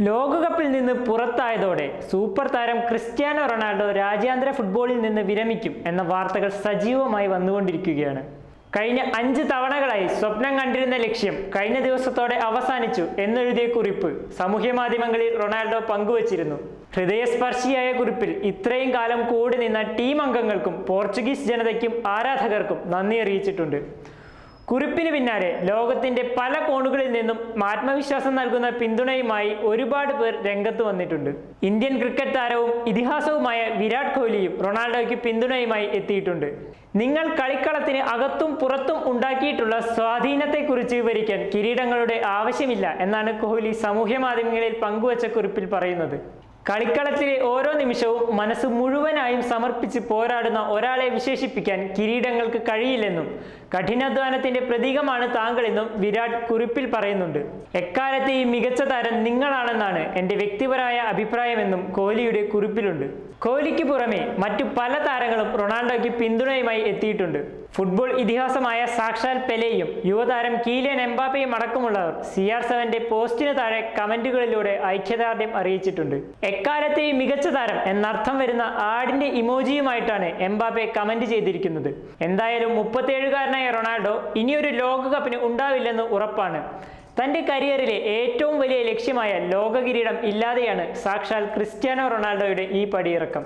ലോകകപ്പിൽ നിന്ന് പുറത്തായതോടെ സൂപ്പർ താരം ക്രിസ്ത്യാനോ റൊണാൾഡോ രാജ്യാന്തര ഫുട്ബോളിൽ നിന്ന് വിരമിക്കും എന്ന വാർത്തകൾ സജീവമായി വന്നുകൊണ്ടിരിക്കുകയാണ്. കഴിഞ്ഞ അഞ്ച് തവണകളായി സ്വപ്നം കണ്ടിരുന്ന ലക്ഷ്യം കഴിഞ്ഞ ദിവസത്തോടെ അവസാനിച്ചു എന്നെഴുതിയ കുറിപ്പ് സാമൂഹ്യ മാധ്യമങ്ങളിൽ റൊണാൾഡോ പങ്കുവച്ചിരുന്നു. ഹൃദയസ്പർശിയായ കുറിപ്പിൽ ഇത്രയും കാലം കൂടി നിന്ന ടീം അംഗങ്ങൾക്കും പോർച്ചുഗീസ് ജനതയ്ക്കും ആരാധകർക്കും നന്ദി അറിയിച്ചിട്ടുണ്ട്. കുറിപ്പിന് പിന്നാലെ ലോകത്തിന്റെ പല കോണുകളിൽ നിന്നും ആത്മവിശ്വാസം നൽകുന്ന പിന്തുണയുമായി ഒരുപാട് പേർ രംഗത്ത് വന്നിട്ടുണ്ട്. ഇന്ത്യൻ ക്രിക്കറ്റ് താരവും ഇതിഹാസവുമായ വിരാട് കോഹ്ലിയും റൊണാൾഡോയ്ക്ക് പിന്തുണയുമായി എത്തിയിട്ടുണ്ട്. നിങ്ങൾ കളിക്കളത്തിന് അകത്തും പുറത്തും ഉണ്ടാക്കിയിട്ടുള്ള സ്വാധീനത്തെക്കുറിച്ച് വിവരിക്കാൻ കിരീടങ്ങളുടെ ആവശ്യമില്ല എന്നാണ് കോഹ്ലി സാമൂഹ്യ മാധ്യമങ്ങളിൽ പങ്കുവച്ച കുറിപ്പിൽ പറയുന്നത്. കളിക്കളത്തിലെ ഓരോ നിമിഷവും മനസ്സ് മുഴുവനായും സമർപ്പിച്ച് പോരാടുന്ന ഒരാളെ വിശേഷിപ്പിക്കാൻ കിരീടങ്ങൾക്ക് കഴിയില്ലെന്നും കഠിനാധ്വാനത്തിന്റെ പ്രതീകമാണ് താങ്കളെന്നും വിരാട് കുറിപ്പിൽ പറയുന്നുണ്ട്. എക്കാലത്തെയും മികച്ച താരം നിങ്ങളാണെന്നാണ് എന്റെ വ്യക്തിപരമായ അഭിപ്രായമെന്നും കോഹ്ലിയുടെ കുറിപ്പിലുണ്ട്. കോഹ്ലിക്ക് പുറമെ മറ്റു പല താരങ്ങളും റൊണാൾഡോയ്ക്ക് പിന്തുണയുമായി എത്തിയിട്ടുണ്ട്. ഫുട്ബോൾ ഇതിഹാസമായ സാക്ഷാൽ പെലെയും യുവതാരം കീലിയൻ എംബാപ്പയും അടക്കമുള്ളവർ സി ആർ സെവന്റെ പോസ്റ്റിന് താഴെ കമന്റുകളിലൂടെ ഐക്യദാർഢ്യം അറിയിച്ചിട്ടുണ്ട്. എക്കാലത്തെയും മികച്ച താരം എന്നർത്ഥം വരുന്ന ആടിന്റെ ഇമോജിയുമായിട്ടാണ് എംബാപ്പെ കമന്റ് ചെയ്തിരിക്കുന്നത്. എന്തായാലും മുപ്പത്തേഴുകാരനായ റൊണാൾഡോ ഇനിയൊരു ലോകകപ്പിന് ഉണ്ടാവില്ലെന്ന് ഉറപ്പാണ്. തന്റെ കരിയറിലെ ഏറ്റവും വലിയ ലക്ഷ്യമായ ലോക കിരീടം ഇല്ലാതെയാണ് സാക്ഷാൽ ക്രിസ്ത്യാനോ റൊണാൾഡോയുടെ ഈ പടിയിറക്കം.